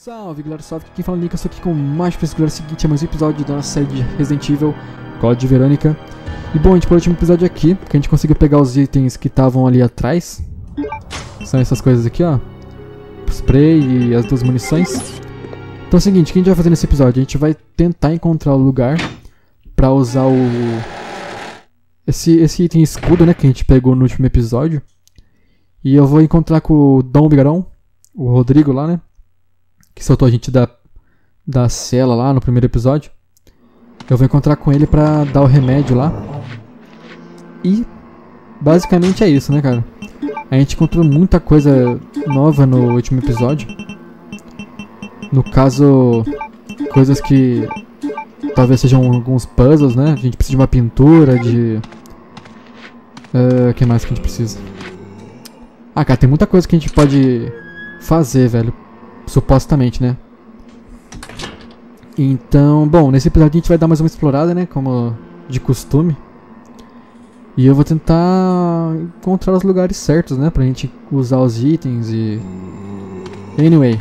Salve galera, salve, quem fala é Nick, eu estou aqui com mais pra galera, o seguinte, é mais um episódio da nossa série de Resident Evil, Código de Verônica. E bom, a gente por último episódio aqui, que a gente conseguiu pegar os itens que estavam ali atrás. São essas coisas aqui, ó. Spray e as duas munições. Então é o seguinte, o que a gente vai fazer nesse episódio? A gente vai tentar encontrar o lugar pra usar o... Esse, esse item escudo, né, que a gente pegou no último episódio. E eu vou encontrar com o Dom Bigarão, o Rodrigo lá, né que soltou a gente da, da cela lá no primeiro episódio. Eu vou encontrar com ele pra dar o remédio lá. E basicamente é isso, né, cara? A gente encontrou muita coisa nova no último episódio. No caso, coisas que talvez sejam alguns puzzles, né? A gente precisa de uma pintura, de. O uh, que mais que a gente precisa? Ah, cara, tem muita coisa que a gente pode fazer, velho. Supostamente, né? Então, bom, nesse episódio a gente vai dar mais uma explorada, né? Como de costume. E eu vou tentar encontrar os lugares certos, né? Pra gente usar os itens e... Anyway.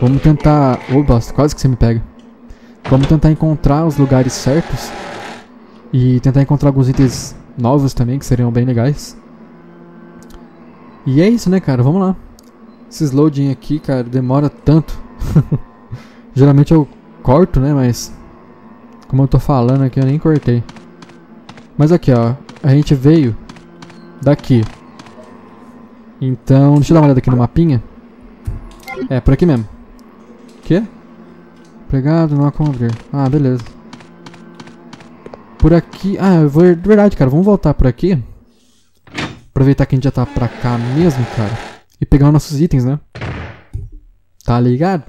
Vamos tentar... Opa, quase que você me pega. Vamos tentar encontrar os lugares certos. E tentar encontrar alguns itens novos também, que seriam bem legais. E é isso, né, cara? Vamos lá. Esses loading aqui, cara, demora tanto. Geralmente eu corto, né, mas... Como eu tô falando aqui, eu nem cortei. Mas aqui, ó. A gente veio daqui. Então, deixa eu dar uma olhada aqui no mapinha. É, por aqui mesmo. Quê? Pregado, não há como abrir. Ah, beleza. Por aqui... Ah, verdade, cara. Vamos voltar por aqui. Aproveitar que a gente já tá pra cá mesmo, cara e pegar os nossos itens, né? Tá ligado?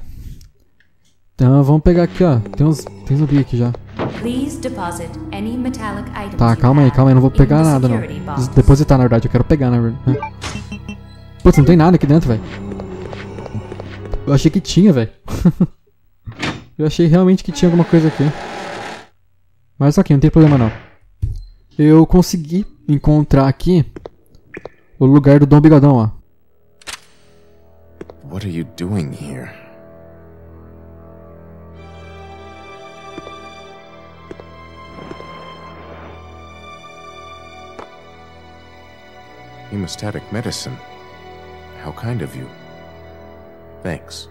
Então vamos pegar aqui, ó. Tem uns. Tem zumbi aqui já. Tá, calma aí, calma aí. Não vou pegar nada, não. Depositar, na verdade. Eu quero pegar, na verdade. Putz, não tem nada aqui dentro, velho. Eu achei que tinha, velho. Eu achei realmente que tinha alguma coisa aqui. Mas ok, não tem problema não. Eu consegui encontrar aqui o lugar do Dom Bigodão, ó. What are you doing here? Hemostatic medicine. How kind of you. Thanks.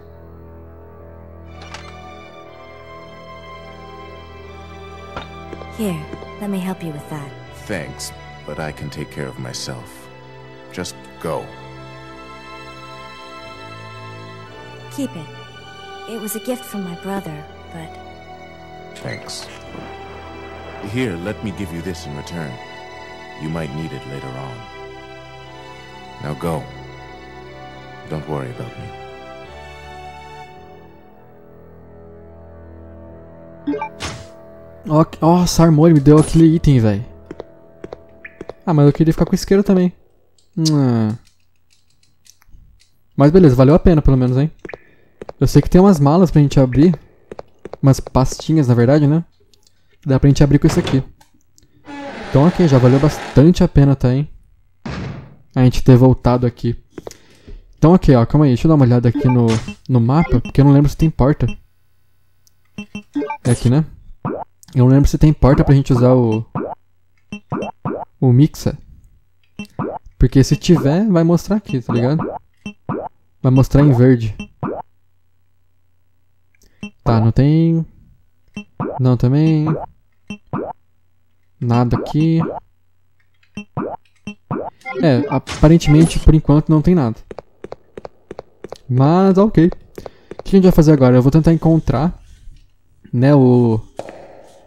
Here, let me help you with that. Thanks, but I can take care of myself. Just go. Keep it. It was a gift from my brother, but... Thanks. Here, let me give you this in return. You might need it later on. Now go. Don't worry about me. Nossa, armou, ele me deu aquele item, velho. Ah, mas eu queria ficar com isqueiro também. Hum. Mas beleza, valeu a pena pelo menos, hein? Eu sei que tem umas malas pra gente abrir. Umas pastinhas, na verdade, né? Dá pra gente abrir com isso aqui. Então ok, já valeu bastante a pena, tá, hein? A gente ter voltado aqui. Então ok, ó, calma aí. Deixa eu dar uma olhada aqui no, no mapa, porque eu não lembro se tem porta. É aqui, né? Eu não lembro se tem porta pra gente usar o... O mixer. Porque se tiver, vai mostrar aqui, tá ligado? Vai mostrar em verde. Tá, não tem... Não, também... Nada aqui. É, aparentemente, por enquanto, não tem nada. Mas, ok. O que a gente vai fazer agora? Eu vou tentar encontrar, né, o,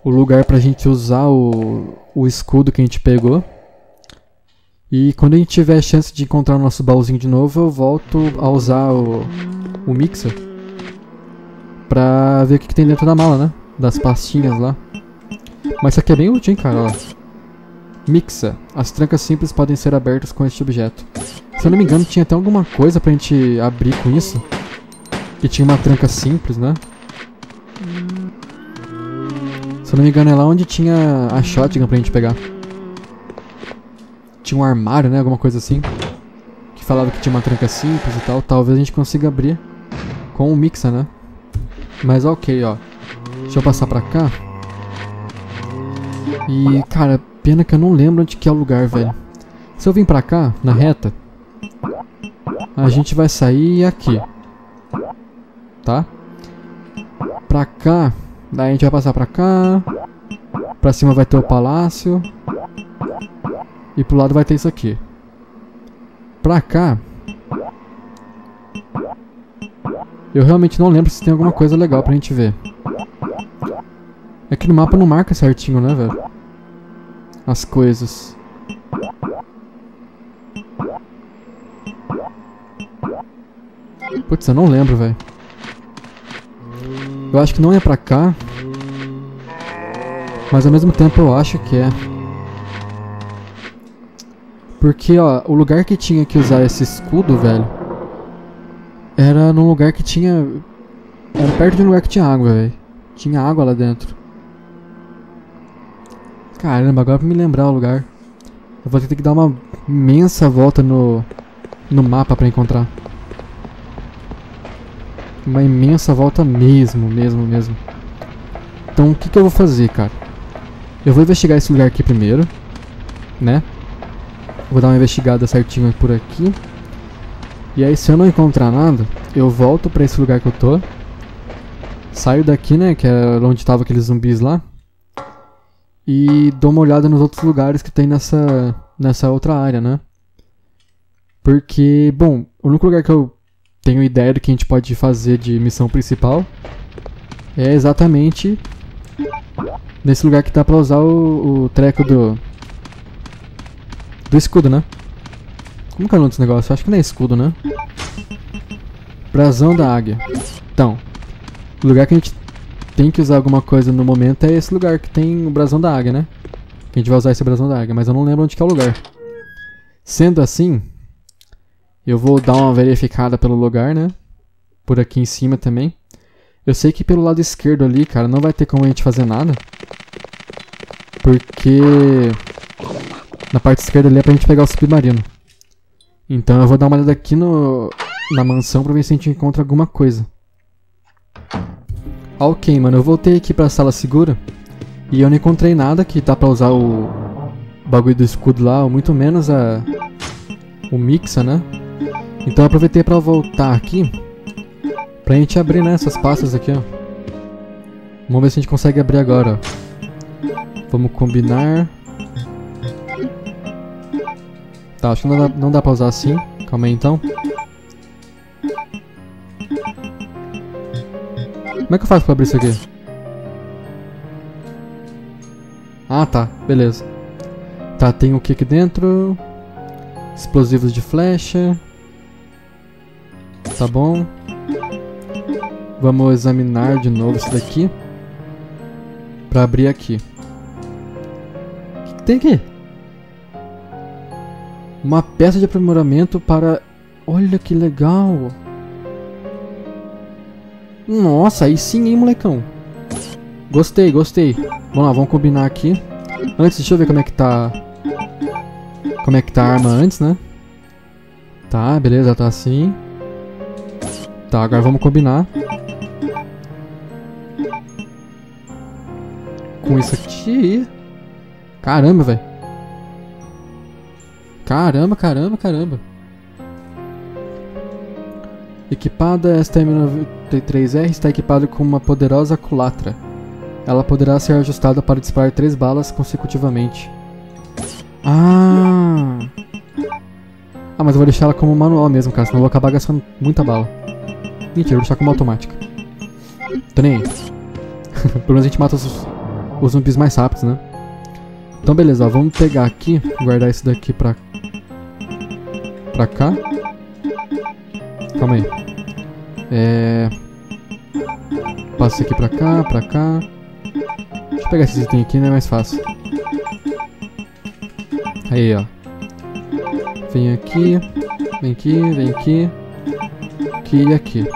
o lugar pra gente usar o, o escudo que a gente pegou. E quando a gente tiver a chance de encontrar o nosso baúzinho de novo, eu volto a usar o, o mixer pra ver o que, que, tem dentro da mala, né? Das pastinhas lá. Mas isso aqui é bem útil, hein, cara, ó. Mixa. As trancas simples podem ser abertas com este objeto. Se eu não me engano, tinha até alguma coisa pra gente abrir com isso. Que tinha uma tranca simples, né? Se eu não me engano, é lá onde tinha a shotgun pra gente pegar. Tinha um armário, né? Alguma coisa assim. Que falava que tinha uma tranca simples e tal. Talvez a gente consiga abrir com o Mixa, né? Mas ok, ó. Deixa eu passar pra cá. E, cara, pena que eu não lembro onde que é o lugar, velho. Se eu vim pra cá, na reta, a gente vai sair aqui. Tá? Pra cá, daí a gente vai passar pra cá. Pra cima vai ter o palácio. E pro lado vai ter isso aqui. Pra cá... Eu realmente não lembro se tem alguma coisa legal pra gente ver. É que no mapa não marca certinho, né, velho? As coisas. Putz, eu não lembro, velho. Eu acho que não é pra cá. Mas ao mesmo tempo eu acho que é. Porque, ó, o lugar que tinha que usar esse escudo, velho, era num lugar que tinha... Era perto de um lugar que tinha água, velho. Tinha água lá dentro. Caramba, agora pra me lembrar o lugar. Eu vou ter que dar uma imensa volta no, no mapa pra encontrar. Uma imensa volta mesmo, mesmo, mesmo. Então o que, que eu vou fazer, cara? Eu vou investigar esse lugar aqui primeiro, né? Vou dar uma investigada certinho por aqui. E aí se eu não encontrar nada, eu volto pra esse lugar que eu tô. Saio daqui, né, que é onde estavam aqueles zumbis lá. E dou uma olhada nos outros lugares que tem nessa, nessa outra área, né? Porque, bom, o único lugar que eu tenho ideia do que a gente pode fazer de missão principal é exatamente nesse lugar que dá pra usar o, o treco do. Do escudo, né? Como que é o nome desse negócio? Acho que não é escudo, né? Brasão da águia. Então, o lugar que a gente tem que usar alguma coisa no momento é esse lugar que tem o brasão da águia, né? Que a gente vai usar esse brasão da águia, mas eu não lembro onde é o lugar. Sendo assim, eu vou dar uma verificada pelo lugar, né? Por aqui em cima também. Eu sei que pelo lado esquerdo ali, cara, não vai ter como a gente fazer nada. Porque na parte esquerda ali é pra gente pegar o submarino. Então eu vou dar uma olhada aqui no, na mansão pra ver se a gente encontra alguma coisa. Ok, mano, eu voltei aqui pra sala segura. E eu não encontrei nada que tá pra usar o bagulho do escudo lá, ou muito menos a o mixa, né? Então eu aproveitei pra voltar aqui Pra gente abrir, né, essas pastas aqui, ó. Vamos ver se a gente consegue abrir agora, ó. Vamos combinar. Tá, acho que não dá, não dá pra usar assim. Calma aí, então. Como é que eu faço pra abrir isso aqui? Ah, tá. Beleza. Tá, tem o que aqui dentro? Explosivos de flecha. Tá bom. Vamos examinar de novo isso daqui. Pra abrir aqui. O que, que tem aqui? Uma peça de aprimoramento para... Olha que legal! Nossa, aí sim, hein, molecão? Gostei, gostei. Vamos lá, vamos combinar aqui. Antes, deixa eu ver como é que tá... Como é que tá a arma antes, né? Tá, beleza, tá assim. Tá, agora vamos combinar. com isso aqui. Caramba, velho. Caramba, caramba, caramba. Equipada, esta M93R está equipada com uma poderosa culatra. Ela poderá ser ajustada para disparar três balas consecutivamente. Ah! Ah, mas eu vou deixar ela como manual mesmo, cara, senão eu vou acabar gastando muita bala. Mentira, eu vou deixar como automática. Tô nem. Pelo menos a gente mata os, os zumbis mais rápidos, né? Então beleza, vamos pegar aqui, guardar isso daqui pra, pra cá. Calma aí. É... Passa isso aqui pra cá, pra cá. Deixa eu pegar esses itens aqui, né? É mais fácil. Aí, ó. Vem aqui, vem aqui, vem aqui. Aqui e aqui.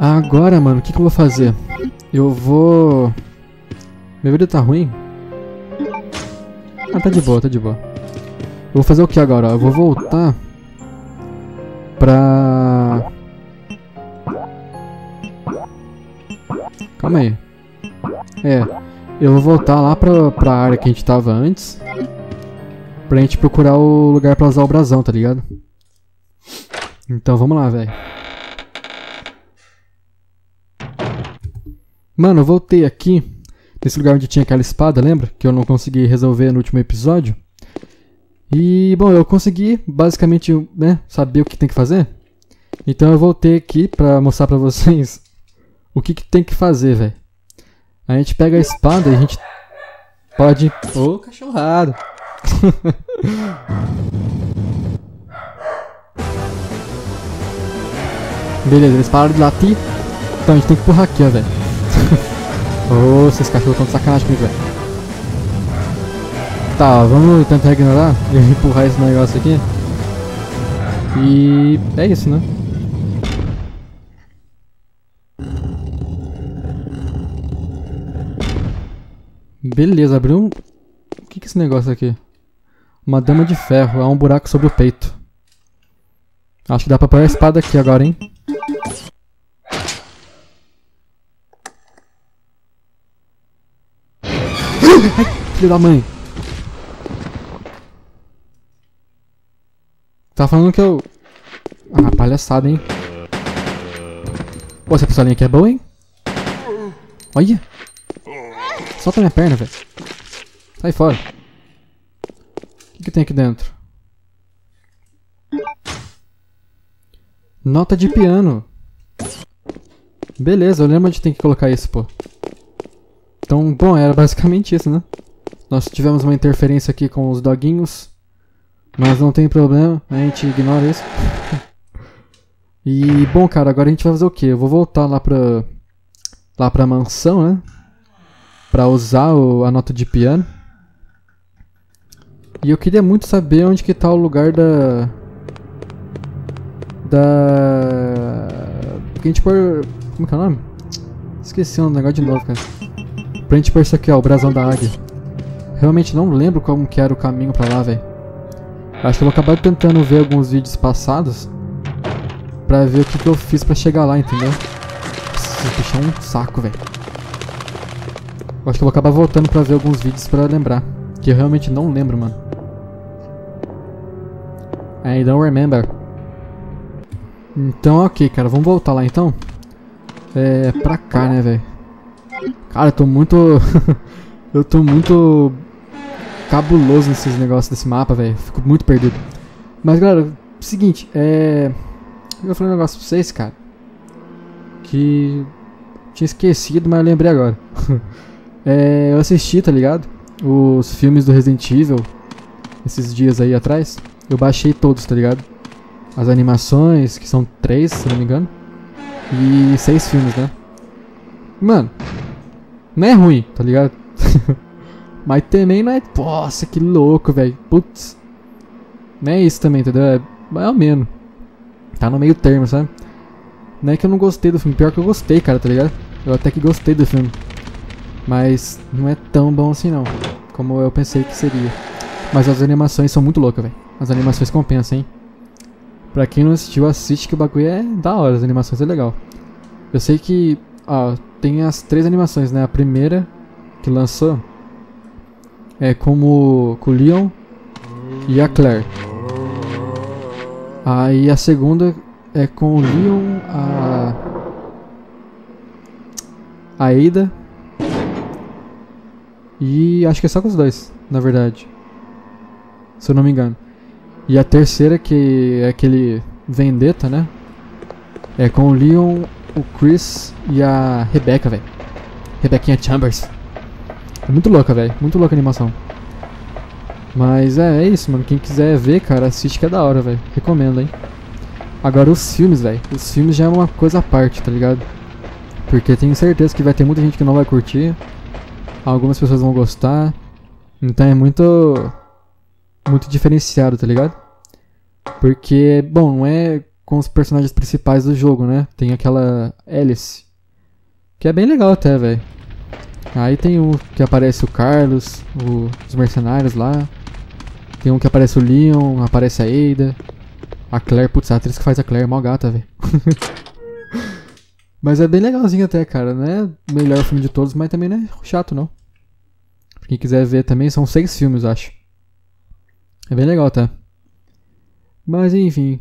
Agora, mano, o que, que eu vou fazer? Eu vou... Minha vida tá ruim? Ah, tá de boa, tá de boa. Eu vou fazer o que agora? Eu vou voltar pra... Calma aí. É, eu vou voltar lá pra, pra área que a gente tava antes. Pra gente procurar o lugar pra usar o brasão, tá ligado? Então vamos lá, velho. Mano, eu voltei aqui. Nesse lugar onde tinha aquela espada, lembra? Que eu não consegui resolver no último episódio. E, bom, eu consegui basicamente, né, saber o que tem que fazer. Então eu voltei aqui pra mostrar pra vocês o que, que tem que fazer, velho. A gente pega a espada e a gente pode... Ô, oh, cachorrado! Beleza, eles pararam de latir. Então a gente tem que empurrar aqui, ó, velho. Ô, oh, esses cachorros estão de sacanagem comigo, velho. Tá, vamos tentar ignorar e empurrar esse negócio aqui. E é isso, né? Beleza, abriu um... O que, que é esse negócio aqui? Uma dama de ferro, há um buraco sobre o peito. Acho que dá pra pôr a espada aqui agora, hein? Filho da mãe! Tá falando que eu... Ah, palhaçada, hein? Pô, essa pistolinha aqui é boa, hein? Olha! Solta minha perna, velho. Sai fora. O que, que tem aqui dentro? Nota de piano. Beleza, eu lembro onde tem que colocar isso, pô. Então, bom, era basicamente isso, né? Nós tivemos uma interferência aqui com os doguinhos. Mas não tem problema, a gente ignora isso. e, bom, cara, agora a gente vai fazer o quê? Eu vou voltar lá pra... Lá pra mansão, né? para usar o, a nota de piano. E eu queria muito saber onde que tá o lugar da... Da... Pra gente pôr... Como que é o nome? Esqueci um negócio de novo, cara. Pra gente pôr isso aqui, ó, o brasão da águia. Realmente não lembro como que era o caminho pra lá, velho. Acho que eu vou acabar tentando ver alguns vídeos passados. Pra ver o que, que eu fiz pra chegar lá, entendeu? Esse bicho é um saco, velho. Acho que eu vou acabar voltando pra ver alguns vídeos pra lembrar. Que eu realmente não lembro, mano. I don't remember. Então, ok, cara. Vamos voltar lá, então. É... Pra cá, né, velho. Cara, eu tô muito... eu tô muito... Cabuloso nesses negócios desse mapa, velho. Fico muito perdido. Mas, galera, seguinte, é... Eu falei um negócio pra vocês, cara. Que... Tinha esquecido, mas eu lembrei agora. É, eu assisti, tá ligado? Os filmes do Resident Evil esses dias aí atrás. Eu baixei todos, tá ligado? As animações, que são três, se não me engano. E seis filmes, né? Mano, não é ruim, tá ligado? Mas também não é. Nossa, que louco, velho. Putz. Não é isso também, entendeu? É mais ou menos. Tá no meio termo, sabe? Não é que eu não gostei do filme, pior que eu gostei, cara, tá ligado? Eu até que gostei do filme. Mas não é tão bom assim não, como eu pensei que seria. Mas as animações são muito loucas, velho. As animações compensam, hein? Pra quem não assistiu, assiste que o bagulho é da hora, as animações é legal. Eu sei que, ó, tem as três animações, né? A primeira que lançou é como com o Leon e a Claire. Aí a segunda é com o Leon, a a Ada e acho que é só com os dois, na verdade. Se eu não me engano. E a terceira, que é aquele Vendetta, né? É com o Leon, o Chris e a Rebecca, velho. Rebequinha Chambers. É muito louca, velho. Muito louca a animação. Mas é, é isso, mano. Quem quiser ver, cara, assiste que é da hora, velho. Recomendo, hein. Agora os filmes, velho. Os filmes já é uma coisa à parte, tá ligado? Porque tenho certeza que vai ter muita gente que não vai curtir. Algumas pessoas vão gostar. Então é muito. Muito diferenciado, tá ligado? Porque, bom, não é com os personagens principais do jogo, né? Tem aquela Alice. Que é bem legal até, velho. Aí tem um que aparece o Carlos, o, os mercenários lá. Tem um que aparece o Leon, aparece a Ada. A Claire, putz, a atriz que faz a Claire é mó gata, velho. mas é bem legalzinho até, cara. Não é o melhor filme de todos, mas também não é chato, não. Pra quem quiser ver também, são seis filmes, acho. É bem legal, tá? Mas enfim,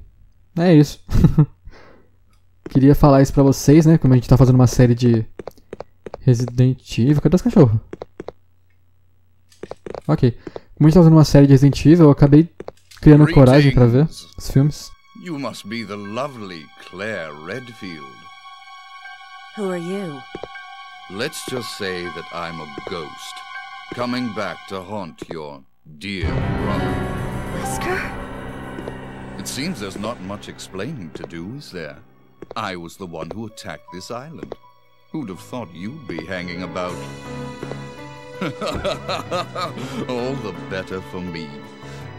é isso. Queria falar isso pra vocês, né? Como a gente tá fazendo uma série de Resident Evil. Cadê os cachorros? Ok. Como a gente tá fazendo uma série de Resident Evil, eu acabei criando coragem pra ver os filmes. You must be the lovely Claire Redfield. Who are you? Let's just say that I'm a ghost, coming back to haunt your dear brother. Wesker? It seems there's not much explaining to do, is there? I was the one who attacked this island. Who'd have thought you'd be hanging about? All the better for me.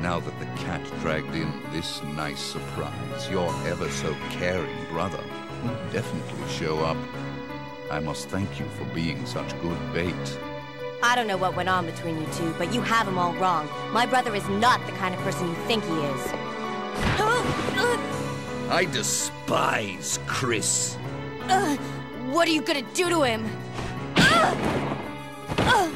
Now that the cat dragged in this nice surprise, your ever so caring brother will definitely show up. I must thank you for being such good bait. I don't know what went on between you two, but you have him all wrong. My brother is not the kind of person you think he is. I despise Chris. Uh, what are you gonna do to him? Oh,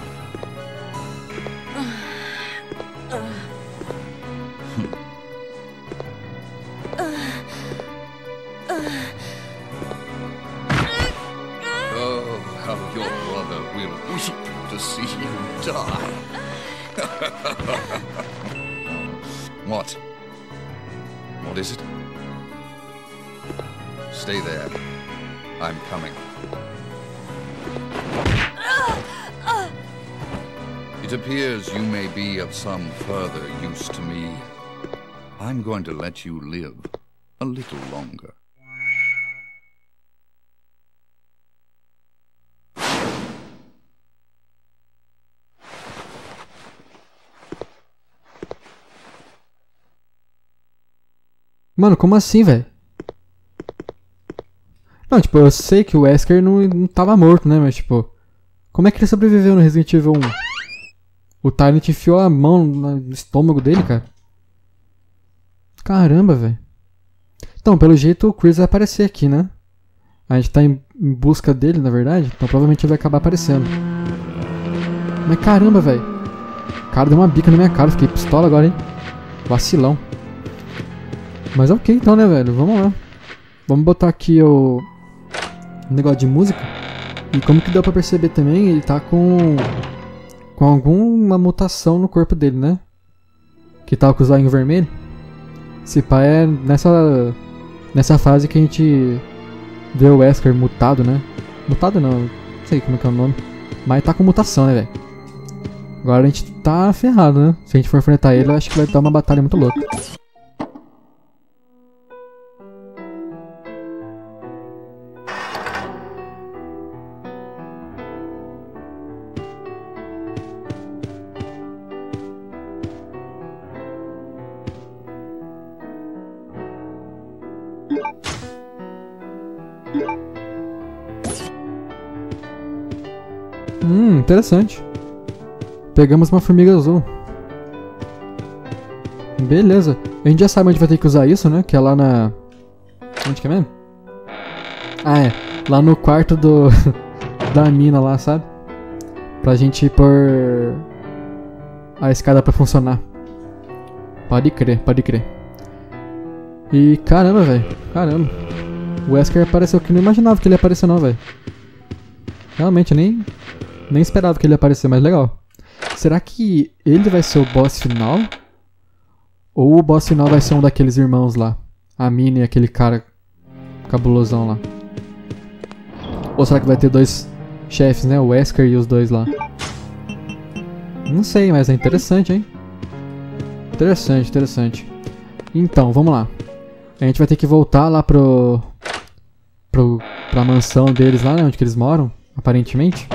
some further use to me. I'm going to let you live a little longer. Mano, como assim, velho? Não, tipo, eu sei que o Wesker não, não tava morto, né? Mas, tipo, como é que ele sobreviveu no Resident Evil 1? O Tyrant enfiou a mão no estômago dele, cara. Caramba, velho. Então, pelo jeito o Chris vai aparecer aqui, né? A gente tá em, busca dele, na verdade. Então provavelmente ele vai acabar aparecendo. Mas caramba, velho. O cara deu uma bica na minha cara. Fiquei pistola agora, hein? Vacilão. Mas ok então, né, velho? Vamos lá. Vamos botar aqui o o negócio de música. E como que deu pra perceber também, ele tá com com alguma mutação no corpo dele, né? Que tá com os olhos vermelhos. Esse pai é nessa nessa fase que a gente vê o Wesker mutado, né? Mutado não, não sei como é que é o nome. Mas tá com mutação, né, velho? Agora a gente tá ferrado, né? Se a gente for enfrentar ele, eu acho que vai dar uma batalha muito louca. Interessante. Pegamos uma formiga azul. Beleza. A gente já sabe onde vai ter que usar isso, né? Que é lá na... Onde que é mesmo? Ah, é. Lá no quarto do... da mina lá, sabe? Pra gente pôr... A escada pra funcionar. Pode crer, pode crer. E caramba, velho. Caramba. O Wesker apareceu que não imaginava que ele ia aparecer não, velho. Realmente, eu nem... Nem esperava que ele ia aparecer, mas legal. Será que ele vai ser o boss final? Ou o boss final vai ser um daqueles irmãos lá? A Minnie e aquele cara cabulosão lá. Ou será que vai ter dois chefes, né? O Wesker e os dois lá. Não sei, mas é interessante, hein? Interessante, interessante. Então, vamos lá. A gente vai ter que voltar lá pro... pro pra mansão deles lá, né? Onde que eles moram, aparentemente.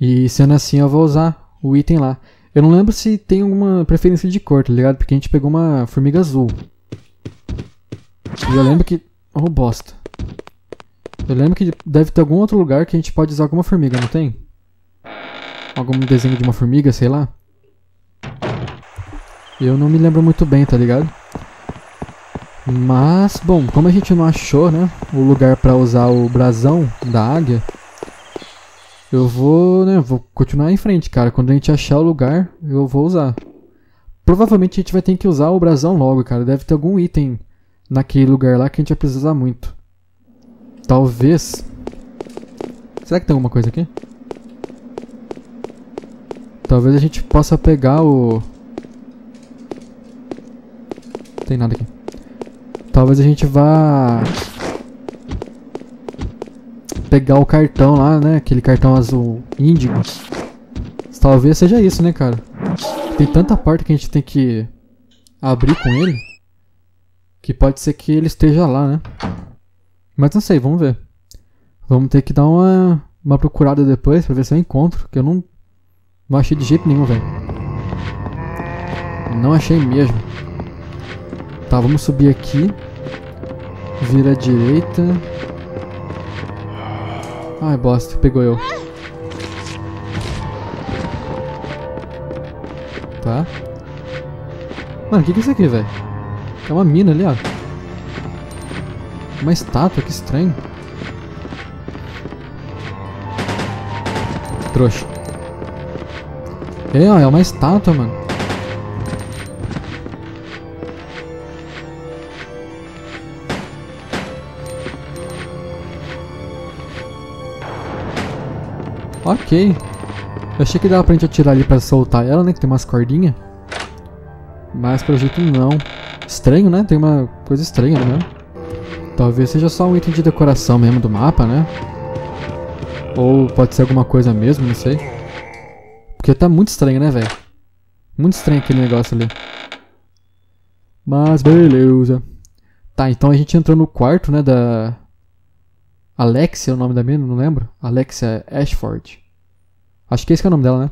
E sendo assim, eu vou usar o item lá. Eu não lembro se tem alguma preferência de cor, tá ligado? Porque a gente pegou uma formiga azul. E eu lembro que... Oh, bosta. Eu lembro que deve ter algum outro lugar que a gente pode usar alguma formiga, não tem? Algum desenho de uma formiga, sei lá. Eu não me lembro muito bem, tá ligado? Mas, bom, como a gente não achou, né, o lugar pra usar o brasão da águia, eu vou, né, vou continuar em frente, cara. Quando a gente achar o lugar, eu vou usar. Provavelmente a gente vai ter que usar o brasão logo, cara. Deve ter algum item naquele lugar lá que a gente vai precisar muito. Talvez... Será que tem alguma coisa aqui? Talvez a gente possa pegar o... Não tem nada aqui. Talvez a gente vá... Pegar o cartão lá, né? Aquele cartão azul índigo. Talvez seja isso, né, cara? Tem tanta porta que a gente tem que abrir com ele. Que pode ser que ele esteja lá, né? Mas não sei, vamos ver. Vamos ter que dar uma, uma procurada depois pra ver se eu encontro. Que eu não, não achei de jeito nenhum, velho. Não achei mesmo. Tá, vamos subir aqui. Vira à direita. Ai, bosta, pegou eu. Tá. Mano, o que, que é isso aqui, velho? É uma mina ali, ó. Uma estátua, que estranho. Trouxa. É, ó, é uma estátua, mano. Ok. Eu achei que dava pra gente atirar ali pra soltar ela, né? Que tem umas cordinhas. Mas pelo jeito não. Estranho, né? Tem uma coisa estranha, né? Talvez seja só um item de decoração mesmo do mapa, né? Ou pode ser alguma coisa mesmo, não sei. Porque tá muito estranho, né, velho? Muito estranho aquele negócio ali. Mas beleza. Tá, então a gente entrou no quarto, né, da... Alexia é o nome da mina, não lembro. Alexia Ashford. Acho que esse que é o nome dela, né?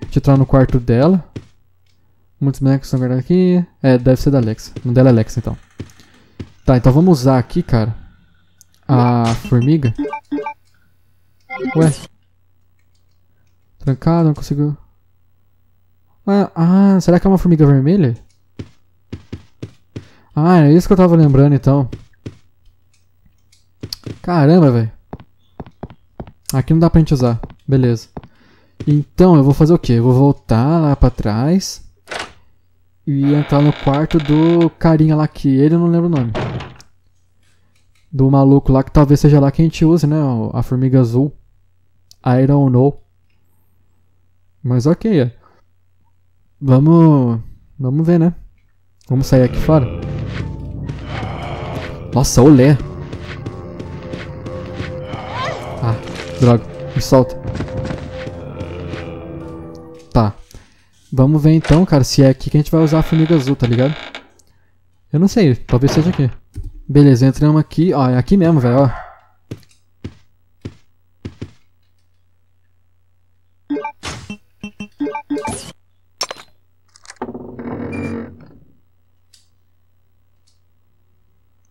A gente entrar no quarto dela. Muitos bonecos estão guardados aqui. É, deve ser da Alexa. O nome dela é Alexa, então. Tá, então vamos usar aqui, cara. A formiga. Ué. Trancado, não consigo... Ah, ah, será que é uma formiga vermelha? Ah, é isso que eu tava lembrando, então. Caramba, velho. Aqui não dá pra gente usar. Beleza. Então, eu vou fazer o quê? Eu vou voltar lá pra trás. E entrar no quarto do carinha lá que ele eu não lembro o nome. Do maluco lá que talvez seja lá que a gente use, né? A formiga azul. I don't know. Mas ok, é. Vamos. Vamos ver, né? Vamos sair aqui fora. Nossa, olé. Droga. Me solta. Tá. Vamos ver então, cara, se é aqui que a gente vai usar a formiga azul, tá ligado? Eu não sei, talvez seja aqui. Beleza, entramos aqui. Ó, é aqui mesmo, velho, ó.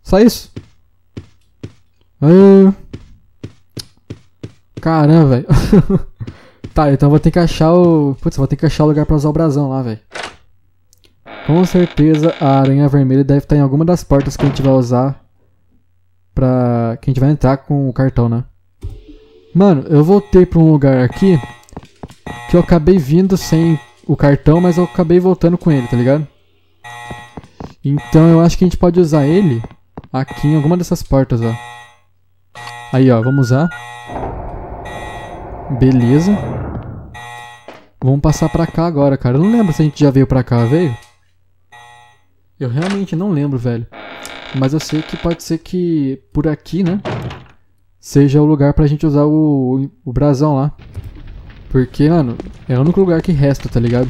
Só isso? Ah. Caramba, velho. tá, então vou ter que achar o. Putz, vou ter que achar o lugar pra usar o brasão lá, velho. Com certeza a aranha vermelha deve estar em alguma das portas que a gente vai usar pra. que a gente vai entrar com o cartão, né? Mano, eu voltei pra um lugar aqui que eu acabei vindo sem o cartão, mas eu acabei voltando com ele, tá ligado? Então eu acho que a gente pode usar ele aqui em alguma dessas portas, ó. Aí, ó, vamos usar. Beleza. Vamos passar pra cá agora, cara. Eu não lembro se a gente já veio pra cá, veio? Eu realmente não lembro, velho. Mas eu sei que pode ser que por aqui, né? Seja o lugar pra gente usar o, o brasão lá. Porque, mano, é o único lugar que resta, tá ligado?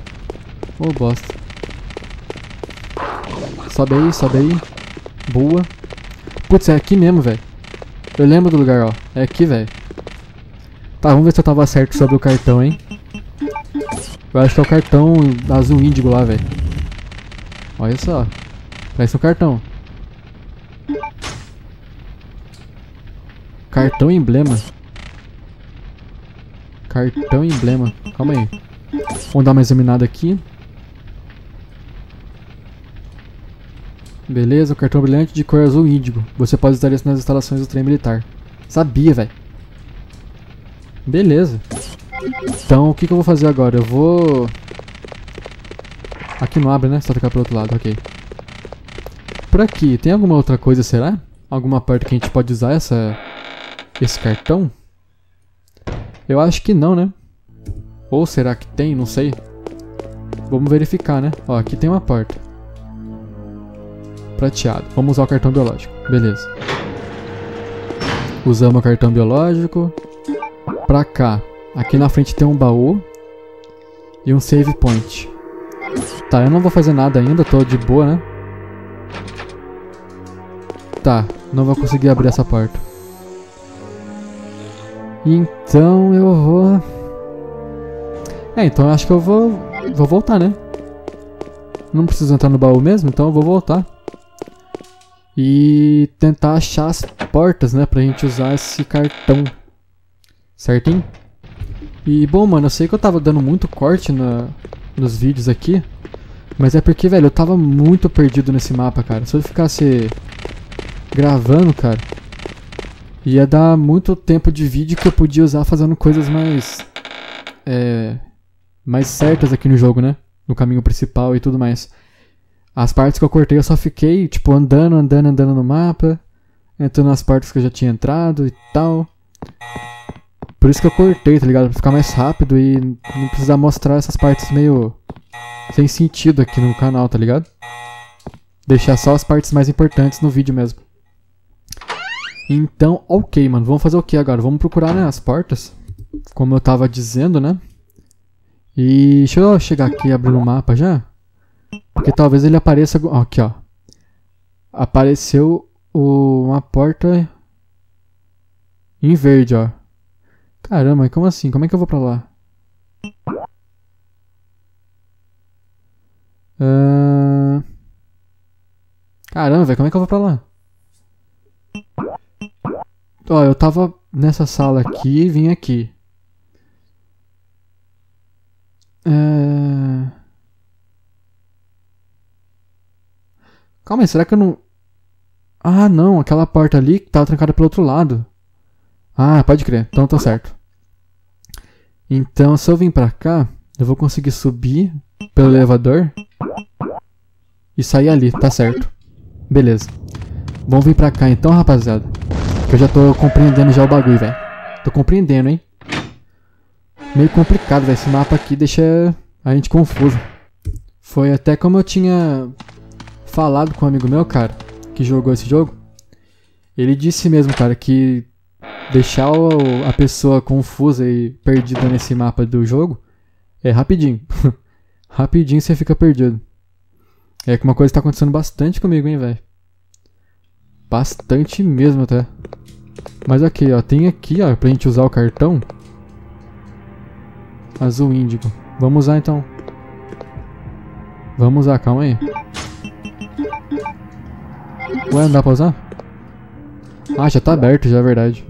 Ô, oh, bosta. Sobe aí, sobe aí. Boa. Putz, é aqui mesmo, velho. Eu lembro do lugar, ó. É aqui, velho. Tá, vamos ver se eu tava certo sobre o cartão, hein. Eu acho que é o cartão azul índigo lá, velho. Olha só. Parece um cartão. Cartão emblema. Cartão emblema. Calma aí. Vamos dar uma examinada aqui. Beleza, o cartão brilhante de cor azul índigo. Você pode usar isso nas instalações do trem militar. Sabia, velho. Beleza. Então, o que, que eu vou fazer agora? Eu vou... Aqui não abre, né? Só tocar pro outro lado, ok. Por aqui, tem alguma outra coisa, será? Alguma parte que a gente pode usar essa... Esse cartão? Eu acho que não, né? Ou será que tem? Não sei. Vamos verificar, né? Ó, aqui tem uma porta. Prateado. Vamos usar o cartão biológico. Beleza. Usamos o cartão biológico. Pra cá. Aqui na frente tem um baú. E um save point. Tá, eu não vou fazer nada ainda. Tô de boa, né? Tá, não vou conseguir abrir essa porta. Então eu vou... É, então eu acho que eu vou... Vou voltar, né? Não preciso entrar no baú mesmo, então eu vou voltar. E tentar achar as portas, né? Pra gente usar esse cartão. Certinho? E, bom, mano, eu sei que eu tava dando muito corte na, nos vídeos aqui. Mas é porque, velho, eu tava muito perdido nesse mapa, cara. Se eu ficasse gravando, cara, ia dar muito tempo de vídeo que eu podia usar fazendo coisas mais... É, mais certas aqui no jogo, né? No caminho principal e tudo mais. As partes que eu cortei eu só fiquei, tipo, andando, andando, andando no mapa. Entrando nas partes que eu já tinha entrado e tal. Por isso que eu cortei, tá ligado? Pra ficar mais rápido e não precisar mostrar essas partes meio sem sentido aqui no canal, tá ligado? Deixar só as partes mais importantes no vídeo mesmo. Então, ok, mano. Vamos fazer o que agora? Vamos procurar, né, as portas. Como eu tava dizendo, né? E deixa eu chegar aqui e abrir o mapa já. Porque talvez ele apareça... Aqui, ó. Apareceu o... uma porta em verde, ó. Caramba, como assim? Como é que eu vou pra lá? Uh... Caramba, velho, como é que eu vou pra lá? Ó, eu tava nessa sala aqui e vim aqui. É... Calma aí, será que eu não... Ah, não, aquela porta ali tava trancada pelo outro lado. Ah, pode crer, então tá certo. Então, se eu vim pra cá, eu vou conseguir subir pelo elevador e sair ali, tá certo. Beleza. Vamos vir pra cá então, rapaziada. Que eu já tô compreendendo já o bagulho, velho. Tô compreendendo, hein. Meio complicado, velho. Esse mapa aqui deixa a gente confuso. Foi até como eu tinha falado com um amigo meu, cara, que jogou esse jogo. Ele disse mesmo, cara, que deixar a pessoa confusa e perdida nesse mapa do jogo é rapidinho. rapidinho você fica perdido. É que uma coisa tá acontecendo bastante comigo, hein, velho. Bastante mesmo até. Mas ok, ó, tem aqui, ó, pra gente usar o cartão. Azul índigo. Vamos usar então. Vamos usar, calma aí. Ué, não dá pra usar? Ah, já tá aberto, já é verdade.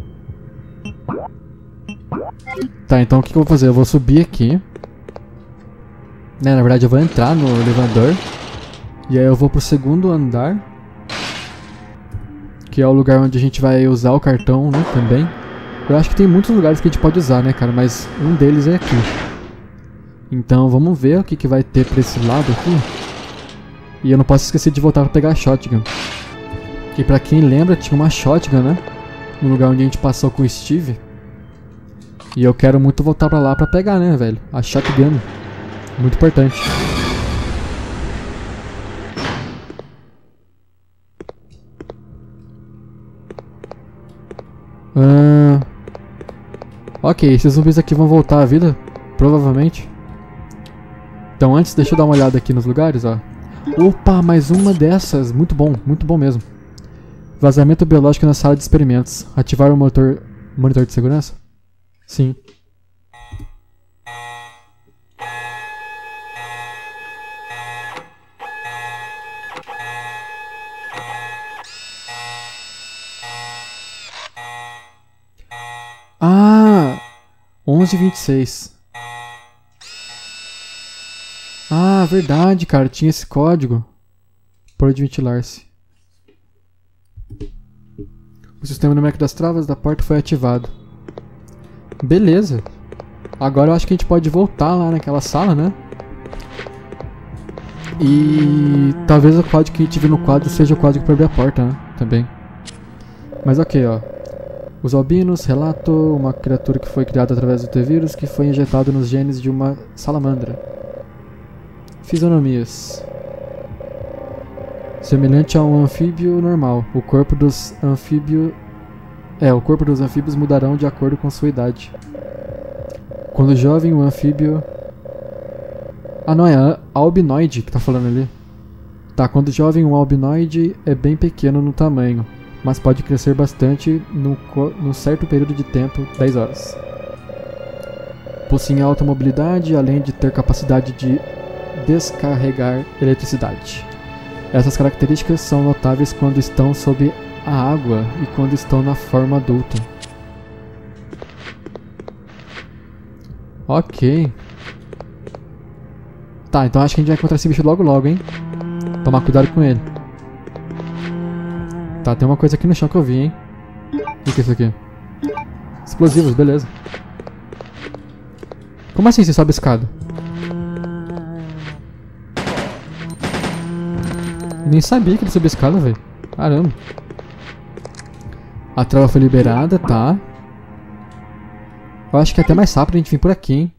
Tá, então o que, eu vou fazer? Eu vou subir aqui. Né, na verdade eu vou entrar no elevador. E aí eu vou pro segundo andar. Que é o lugar onde a gente vai usar o cartão, né, também. Eu acho que tem muitos lugares que a gente pode usar, né, cara, mas um deles é aqui. Então vamos ver o que, que vai ter pra esse lado aqui. E eu não posso esquecer de voltar pra pegar a shotgun. Que pra quem lembra, tinha uma shotgun, né? No lugar onde a gente passou com o Steve. E eu quero muito voltar pra lá pra pegar, né, velho? A shotgun. Muito importante. Uh... Ok, esses zumbis aqui vão voltar à vida, provavelmente. Então antes, deixa eu dar uma olhada aqui nos lugares, ó. Opa, mais uma dessas. Muito bom, muito bom mesmo. Vazamento biológico na sala de experimentos. Ativar o motor, monitor de segurança? Sim. Ah! 1126. Ah, verdade, cara. Tinha esse código. Pode ventilar-se. O sistema numérico das travas da porta foi ativado. Beleza. Agora eu acho que a gente pode voltar lá naquela sala, né? E talvez o código que viu no quadro seja o código para abrir a porta, né? Também. Mas ok, ó. Os albinos relatam uma criatura que foi criada através do T-vírus que foi injetado nos genes de uma salamandra. Fisionomias. Semelhante a um anfíbio normal, o corpo dos anfíbios é, o corpo dos anfíbios mudarão de acordo com sua idade. Quando jovem, o anfíbio Ah, não é albinoide que tá falando ali. Tá, quando jovem, um albinoide é bem pequeno no tamanho, mas pode crescer bastante num, certo período de tempo 10 horas. Possui alta mobilidade, além de ter capacidade de descarregar eletricidade. Essas características são notáveis quando estão sob a água e quando estão na forma adulta. Ok. Tá, então acho que a gente vai encontrar esse bicho logo logo, hein? Tomar cuidado com ele. Tá, tem uma coisa aqui no chão que eu vi, hein? O que é isso aqui? Explosivos, beleza. Como assim você sobe a escada? Nem sabia que ele subia a escada, velho. Caramba. A trava foi liberada, tá. Eu acho que é até mais rápido a gente vir por aqui, hein.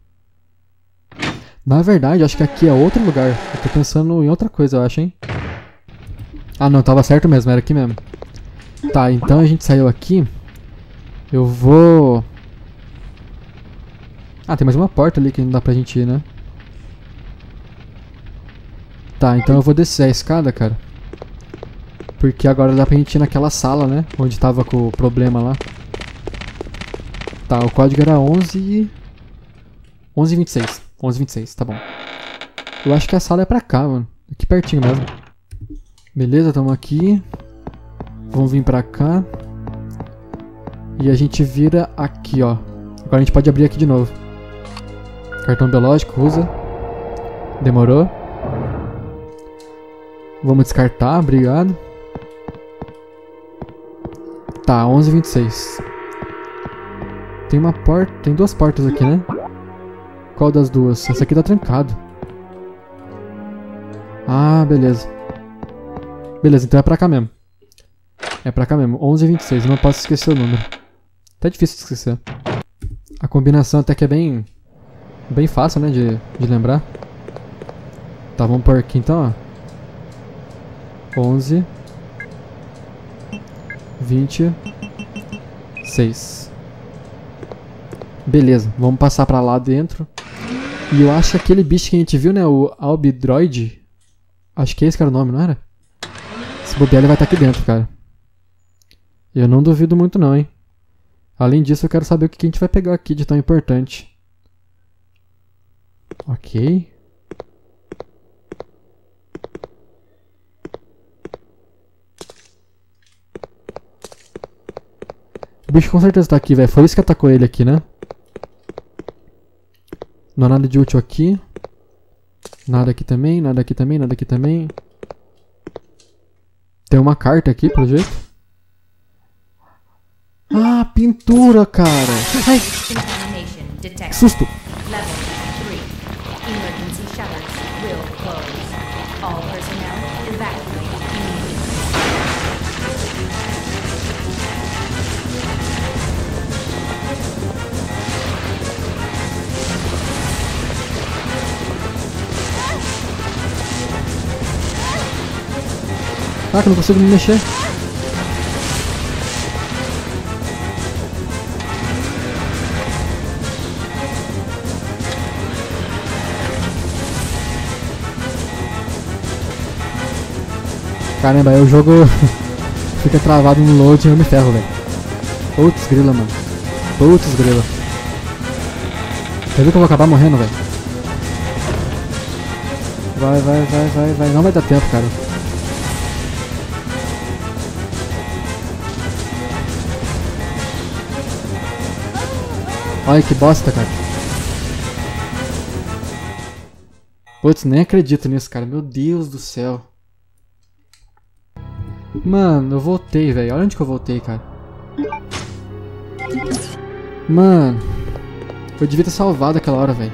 Na verdade, acho que aqui é outro lugar. Eu tô pensando em outra coisa, eu acho, hein. Ah, não, tava certo mesmo, era aqui mesmo. Tá, então a gente saiu aqui. Eu vou... Ah, tem mais uma porta ali que não dá pra gente ir, né? Tá, então eu vou descer a escada, cara. Porque agora dá pra gente ir naquela sala, né? Onde tava com o problema lá. Tá, o código era 11... 1126. 1126, tá bom. Eu acho que a sala é pra cá, mano. Aqui pertinho mesmo. Beleza, tamo aqui. Vamos vir pra cá. E a gente vira aqui, ó. Agora a gente pode abrir aqui de novo. Cartão biológico, usa. Demorou. Vamos descartar, obrigado. Tá, 11h26. Tem uma porta, tem duas portas aqui, né? Qual das duas? Essa aqui tá trancado. Ah, beleza. Beleza, então é pra cá mesmo. É pra cá mesmo, 11h26, eu não posso esquecer o número. Tá difícil de esquecer. A combinação até que é bem... Bem fácil, né, de, de lembrar. Tá, vamos por aqui então, ó. 11 26 Beleza, vamos passar pra lá dentro. E eu acho que aquele bicho que a gente viu, né? O Albidroid. Acho que esse que era o nome, não era? Esse bobear vai estar tá aqui dentro, cara. Eu não duvido muito não, hein? Além disso, eu quero saber o que a gente vai pegar aqui de tão importante. Ok. O bicho com certeza tá aqui, velho. Foi isso que atacou ele aqui, né? Não há nada de útil aqui. Nada aqui também, nada aqui também, nada aqui também. Tem uma carta aqui, pelo jeito. Ah, pintura, cara! Ai! Susto! Caraca, não consigo me mexer. Caramba, aí o jogo fica travado no load e eu me ferro, velho. Putz grila, mano. Putz grila. Você viu que eu vou acabar morrendo, velho? Vai, vai, vai, vai, vai. Não vai dar tempo, cara. Olha que bosta, cara. Putz, nem acredito nisso, cara. Meu Deus do céu. Mano, eu voltei, velho. Olha onde que eu voltei, cara. Mano. Eu devia ter salvado aquela hora, velho.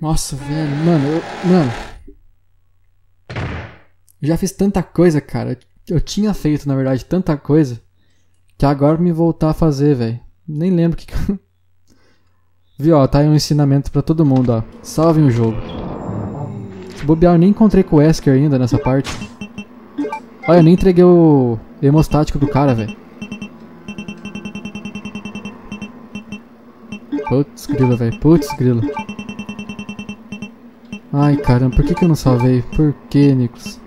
Nossa, velho. Mano, eu... Mano. Eu já fiz tanta coisa, cara. Eu tinha feito, na verdade, tanta coisa. Que agora me voltar a fazer, velho. Nem lembro que. Viu, ó, tá aí um ensinamento pra todo mundo, ó. Salvem o jogo. Se bobear, eu nem encontrei com o Wesker ainda nessa parte. Olha, eu nem entreguei o hemostático do cara, velho. Putz, grila, velho. Putz, grila. Ai, caramba, por que, que eu não salvei? Por que, Nicos?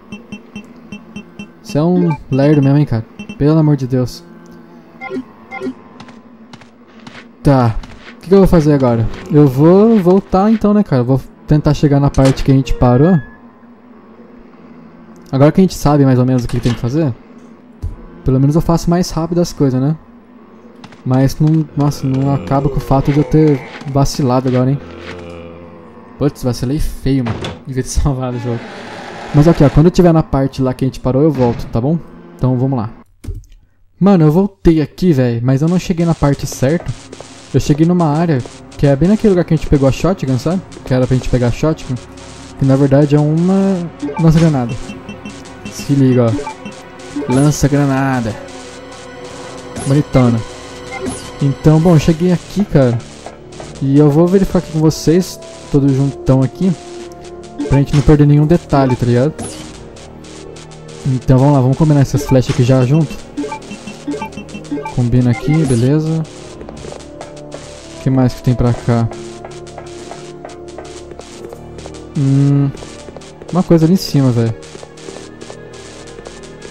Você é um lerdo mesmo, hein, cara? Pelo amor de Deus. Tá. O que, que eu vou fazer agora? Eu vou voltar então, né, cara? vou tentar chegar na parte que a gente parou. Agora que a gente sabe mais ou menos o que tem que fazer, pelo menos eu faço mais rápido as coisas, né? Mas não, nossa, não acaba com o fato de eu ter vacilado agora, hein? Putz, vacilei feio, mano. Devia ter salvado o jogo. Mas aqui, ó, quando eu tiver na parte lá que a gente parou, eu volto, tá bom? Então vamos lá. Mano, eu voltei aqui, velho, mas eu não cheguei na parte certa. Eu cheguei numa área que é bem naquele lugar que a gente pegou a shotgun, sabe? Que era pra gente pegar a shotgun. Que na verdade é uma lança-granada. Se liga, ó. Lança-granada. Bonitona. Então, bom, eu cheguei aqui, cara. E eu vou verificar aqui com vocês, todos juntão aqui. Pra gente não perder nenhum detalhe, tá ligado? Então vamos lá, vamos combinar essas flechas aqui já junto. Combina aqui, beleza. Que mais que tem pra cá? Hum, uma coisa ali em cima, velho.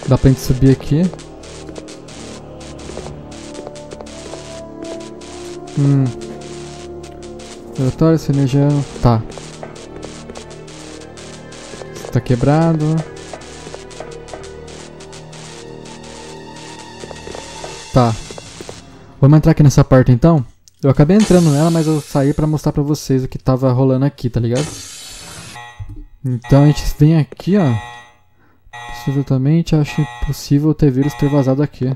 Dá pra gente subir aqui. Hum. Relatório, energia. Tá. Tá quebrado. Tá. Vamos entrar aqui nessa parte então? Eu acabei entrando nela, mas eu saí pra mostrar pra vocês o que tava rolando aqui, tá ligado? Então a gente vem aqui, ó. Possivelmente acho impossível ter vírus ter vazado aqui.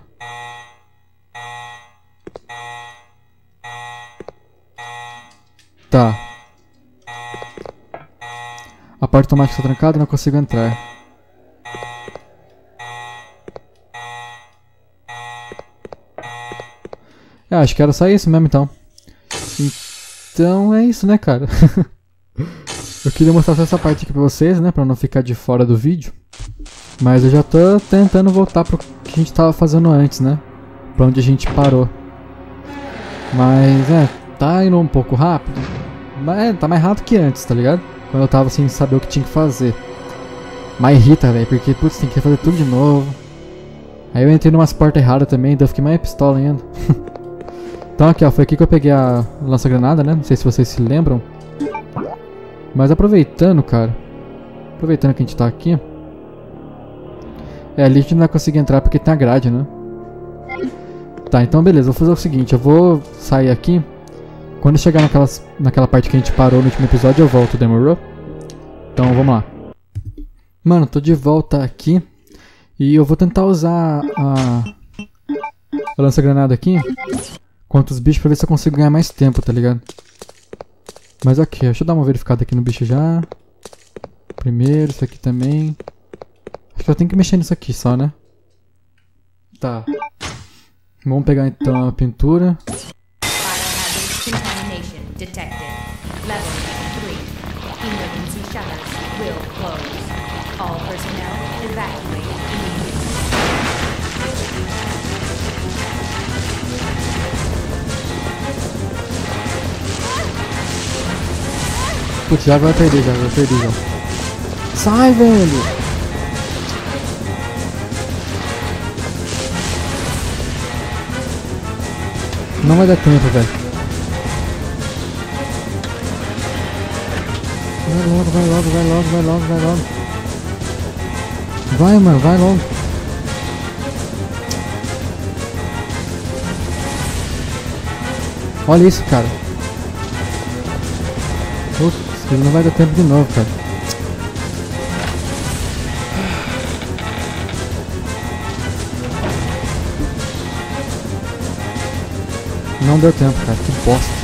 Tá. A porta automática está trancada não consigo entrar. É, acho que era só isso mesmo então. Então é isso, né, cara? eu queria mostrar só essa parte aqui pra vocês, né, pra não ficar de fora do vídeo. Mas eu já tô tentando voltar pro que a gente tava fazendo antes, né? Pra onde a gente parou. Mas, é, tá indo um pouco rápido. Mas é, tá mais rápido que antes, tá ligado? Quando eu tava sem saber o que tinha que fazer. Mas irrita, velho, porque, putz, tem que fazer tudo de novo. Aí eu entrei numas portas erradas também, então eu fiquei mais pistola ainda. então aqui, ó, foi aqui que eu peguei a lança-granada, né? Não sei se vocês se lembram. Mas aproveitando, cara. Aproveitando que a gente tá aqui. É, ali a gente não vai conseguir entrar porque tem a grade, né? Tá, então beleza, vou fazer o seguinte, eu vou sair aqui. Quando chegar naquelas, naquela parte que a gente parou no último episódio, eu volto, demorou? Então vamos lá. Mano, tô de volta aqui. E eu vou tentar usar a, a lança-granada aqui contra os bichos pra ver se eu consigo ganhar mais tempo, tá ligado? Mas ok, deixa eu dar uma verificada aqui no bicho já. Primeiro, isso aqui também. Acho que eu tenho que mexer nisso aqui só, né? Tá. Vamos pegar então a pintura. Contamination detected. Level 3. Emergency shutters will close. All personnel evacuate Putz, já vai perder, já vai perder já. Sai, velho! Não vai dar tempo, velho. Vai logo, vai logo, vai logo, vai logo, vai logo. Vai, mano, vai logo. Olha isso, cara. Putz, ele não vai dar tempo de novo, cara. Não deu tempo, cara. Que bosta.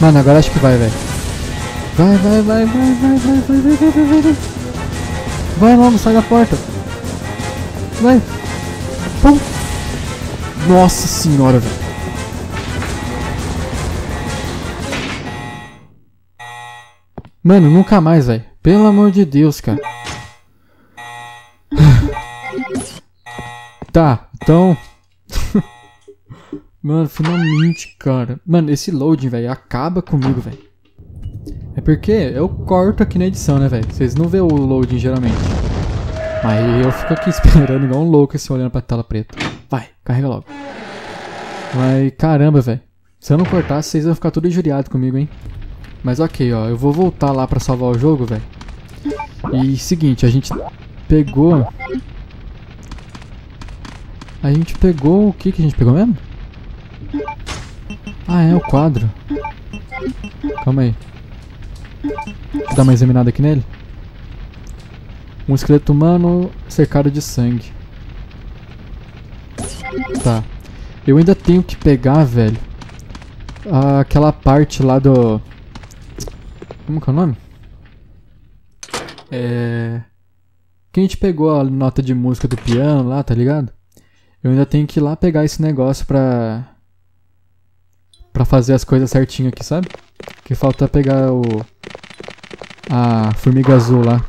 Mano, agora acho que vai, velho. Vai, vai, vai, vai, vai, vai, vai, vai, vai, vai, vai, vai. Vai logo, sai da porta. Vai. Pum. Nossa senhora, velho. Mano, nunca mais, velho. Pelo amor de Deus, cara. tá, então. Mano, finalmente, cara. Mano, esse loading, velho, acaba comigo, velho. É porque eu corto aqui na edição, né, velho? Vocês não vê o loading geralmente. Mas eu fico aqui esperando igual um louco assim, olhando pra tela preta. Vai, carrega logo. Mas caramba, velho. Se eu não cortar, vocês vão ficar tudo injuriados comigo, hein? Mas ok, ó. Eu vou voltar lá pra salvar o jogo, velho. E seguinte, a gente pegou... A gente pegou... O que que a gente pegou mesmo? Ah, é o quadro. Calma aí. Eu dar uma examinada aqui nele. Um esqueleto humano cercado de sangue. Tá. Eu ainda tenho que pegar, velho. Aquela parte lá do... Como que é o nome? É... Que a gente pegou a nota de música do piano lá, tá ligado? Eu ainda tenho que ir lá pegar esse negócio pra... Pra fazer as coisas certinho aqui, sabe? Que falta pegar o... A formiga azul lá.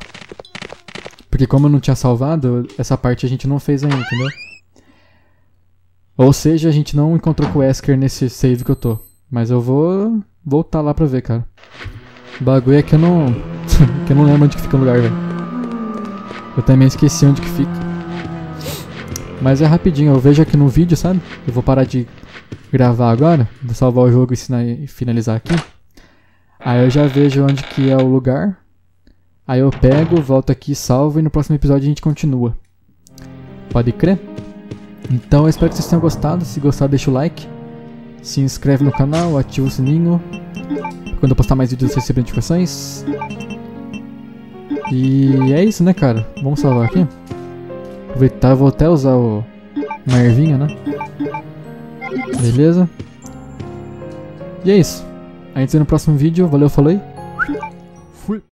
Porque como eu não tinha salvado, essa parte a gente não fez ainda, entendeu? Ou seja, a gente não encontrou com o Esker nesse save que eu tô. Mas eu vou voltar lá pra ver, cara. O bagulho é que eu não... que eu não lembro onde que fica o lugar, velho. Eu também esqueci onde que fica. Mas é rapidinho, eu vejo aqui no vídeo, sabe? Eu vou parar de gravar agora. Vou salvar o jogo e finalizar aqui. Aí eu já vejo onde que é o lugar. Aí eu pego, volto aqui, salvo e no próximo episódio a gente continua. Pode crer? Então eu espero que vocês tenham gostado. Se gostar, deixa o like. Se inscreve no canal, ativa o sininho. Quando eu postar mais vídeos, você recebe notificações. E é isso, né, cara? Vamos salvar aqui. Aproveitar, vou até usar o uma ervinha, né? Beleza? E é isso. A gente se vê no próximo vídeo. Valeu, falei.